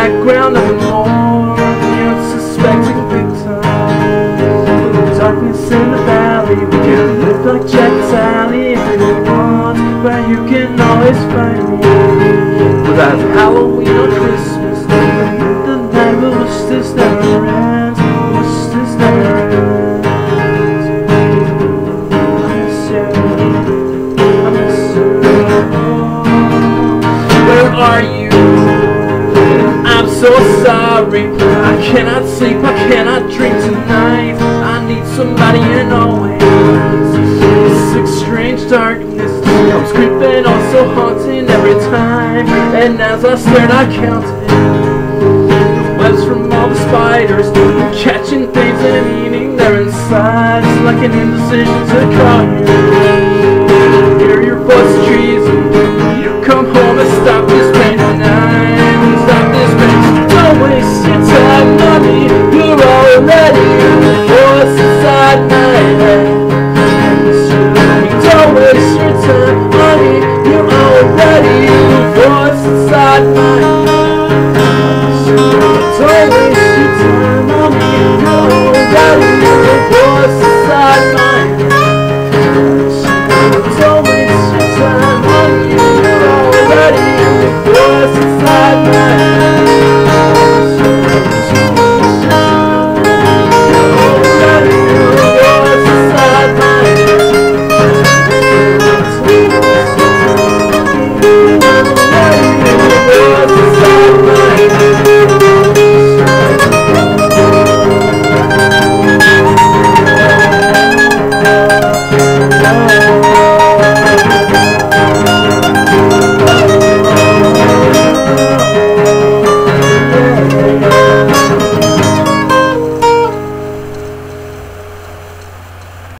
background, than the unsuspecting victim. The darkness in the valley, we can live like Jack Sally if you want, but you can always find me. Without Halloween or Christmas, the night will wish this never ends, wish this never ends. Where are you? So sorry. I cannot sleep, I cannot drink tonight. I need somebody in always. This strange darkness comes creeping on so haunting every time. And as I stared, I counted the webs from all the spiders, catching things and eating their insides like an indecision to call you. Hear your voice treason. Don't waste